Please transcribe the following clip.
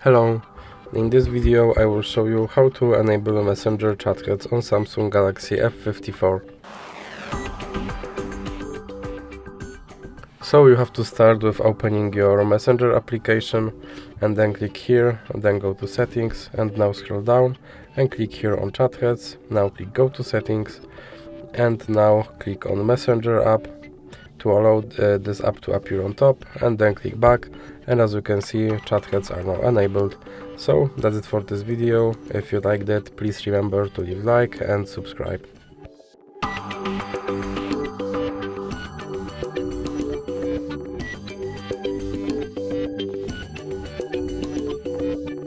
Hello, in this video I will show you how to enable Messenger chat heads on Samsung Galaxy F54. So you have to start with opening your Messenger application and then click here then go to settings and now scroll down and click here on chat heads. Now click go to settings and now click on Messenger app to allow uh, this app to appear on top and then click back and as you can see chat heads are now enabled. So that's it for this video, if you liked it please remember to leave like and subscribe.